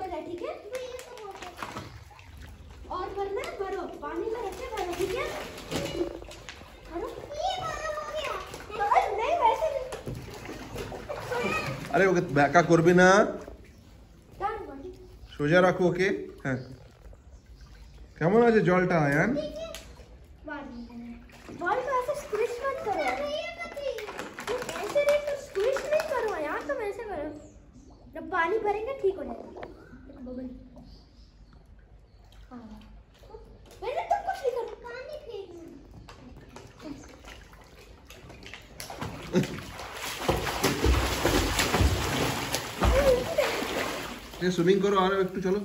बोतल है ठीक है और भरना है भरो पानी में रखे भरो ठीक है भरो अरे नहीं वैसे नहीं আরে ওকে ব্যাকা করবি না ডান বলি সোজা রাখো ওকে হ্যাঁ কেমন আছে জলটা আয়ান बॉल को ऐसे स्क्विश मत करो ऐसे नहीं तो स्क्विश नहीं करो यार तुम ऐसे करो जब पानी भरेंगे ठीक हो जाएगा देखो बबल हाँ मैंने तो कुछ नहीं करा पानी फेंकना ये स्विमिंग करो और एक चलो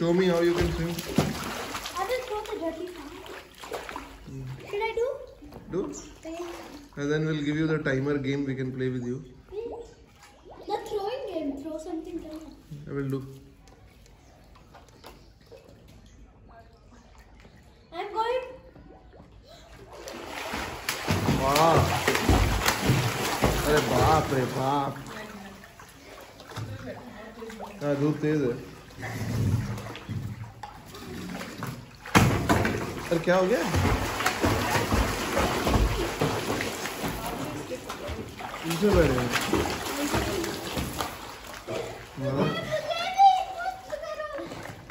show me how you can swim i will throw the dirty hmm. should i do do okay. and then we'll give you the timer game we can play with you the throwing game throw something down i will do वाह अरे बाप रे बाप। हाँ धूप तेज है? अरे क्या हो गया? पीछे बैठे हैं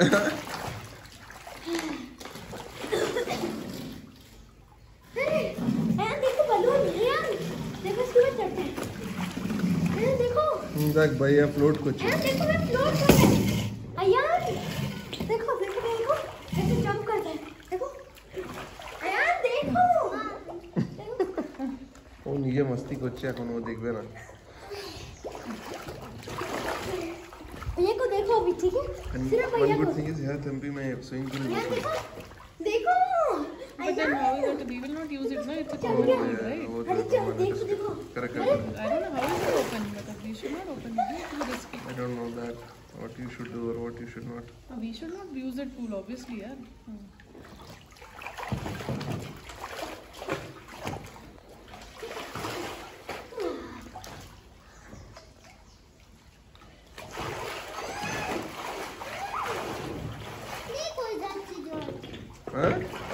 हाँ। यार देखो बलून यार देखो इसके ऊपर चढ़ते हैं यार देखो देख भैया फ्लोट कुछ यार देखो मैं फ्लोट कर रहा है यार देखो देखो देखो ऐसे जंप करता है देखो यार देखो देखो ও নিজে মস্তি করছে এখন ও দেখবে না भैया को देखो अभी ठीक है सिर्फ वन भैया गुड को थिंग इज हियर थम्पी में स्विमिंग पूल यार देखो देखो But then how is it? We will not use it, no? It's a common गया। need, right? I don't know that what you should do or what you should not. Uh, we should not use that tool, obviously, yeah. Huh?